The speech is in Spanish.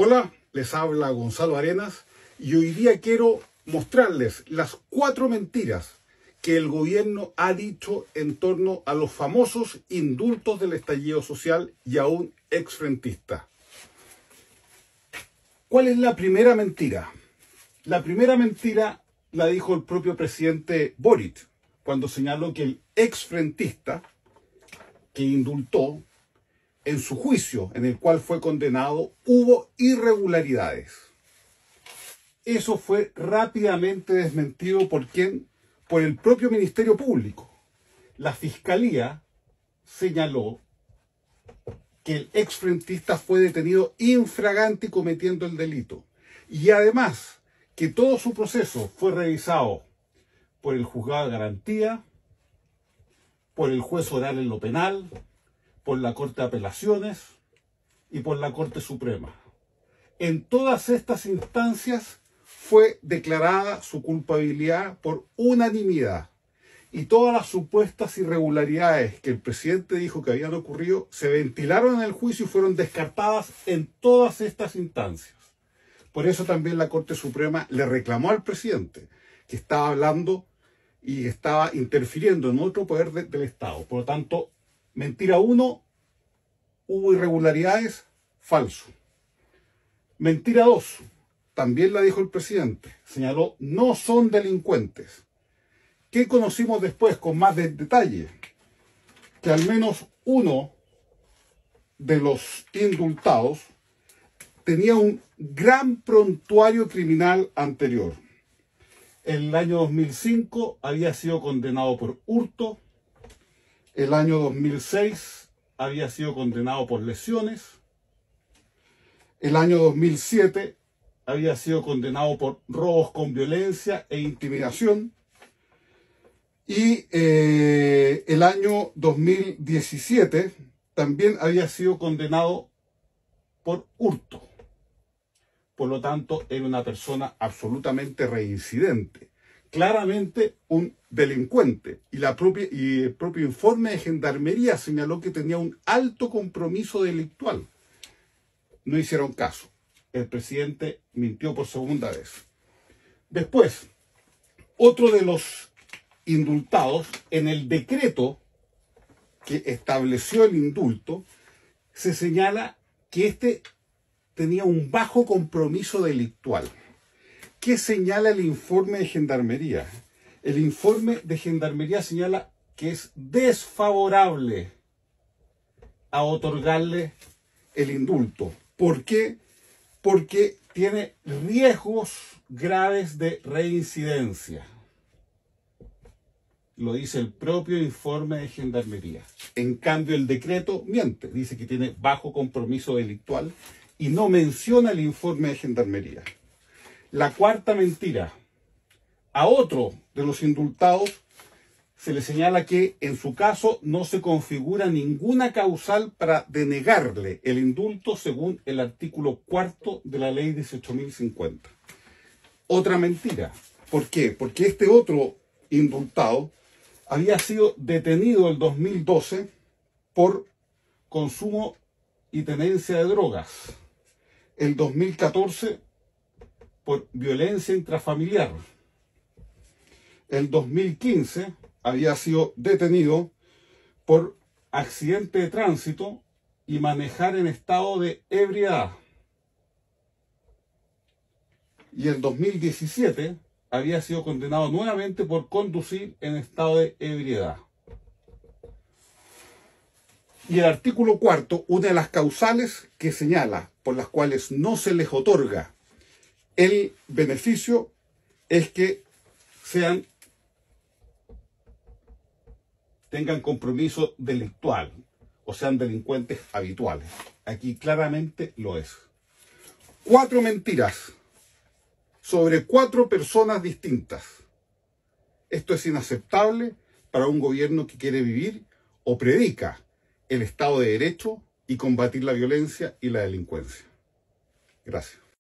Hola, les habla Gonzalo Arenas y hoy día quiero mostrarles las cuatro mentiras que el gobierno ha dicho en torno a los famosos indultos del estallido social y a un exfrentista. ¿Cuál es la primera mentira? La primera mentira la dijo el propio presidente Boric cuando señaló que el exfrentista que indultó en su juicio en el cual fue condenado hubo irregularidades. Eso fue rápidamente desmentido por quien, por el propio Ministerio Público. La Fiscalía señaló que el exfrentista fue detenido infragante cometiendo el delito. Y además que todo su proceso fue revisado por el juzgado de garantía, por el juez oral en lo penal, por la Corte de Apelaciones y por la Corte Suprema. En todas estas instancias fue declarada su culpabilidad por unanimidad y todas las supuestas irregularidades que el presidente dijo que habían ocurrido se ventilaron en el juicio y fueron descartadas en todas estas instancias. Por eso también la Corte Suprema le reclamó al presidente que estaba hablando y estaba interfiriendo en otro poder del Estado. Por lo tanto, Mentira uno, hubo irregularidades, falso. Mentira dos, también la dijo el presidente, señaló, no son delincuentes. ¿Qué conocimos después con más detalle? Que al menos uno de los indultados tenía un gran prontuario criminal anterior. En el año 2005 había sido condenado por hurto, el año 2006 había sido condenado por lesiones. El año 2007 había sido condenado por robos con violencia e intimidación. Y eh, el año 2017 también había sido condenado por hurto. Por lo tanto, era una persona absolutamente reincidente claramente un delincuente y, la propia, y el propio informe de Gendarmería señaló que tenía un alto compromiso delictual. No hicieron caso. El presidente mintió por segunda vez. Después, otro de los indultados, en el decreto que estableció el indulto, se señala que éste tenía un bajo compromiso delictual. ¿Qué señala el informe de Gendarmería? El informe de Gendarmería señala que es desfavorable a otorgarle el indulto. ¿Por qué? Porque tiene riesgos graves de reincidencia. Lo dice el propio informe de Gendarmería. En cambio, el decreto miente. Dice que tiene bajo compromiso delictual y no menciona el informe de Gendarmería. La cuarta mentira. A otro de los indultados se le señala que en su caso no se configura ninguna causal para denegarle el indulto según el artículo cuarto de la ley 18.050. Otra mentira. ¿Por qué? Porque este otro indultado había sido detenido el 2012 por consumo y tenencia de drogas. El 2014 por violencia intrafamiliar. El 2015 había sido detenido por accidente de tránsito y manejar en estado de ebriedad. Y el 2017 había sido condenado nuevamente por conducir en estado de ebriedad. Y el artículo cuarto, una de las causales que señala por las cuales no se les otorga el beneficio es que sean tengan compromiso delictual o sean delincuentes habituales. Aquí claramente lo es. Cuatro mentiras sobre cuatro personas distintas. Esto es inaceptable para un gobierno que quiere vivir o predica el Estado de Derecho y combatir la violencia y la delincuencia. Gracias.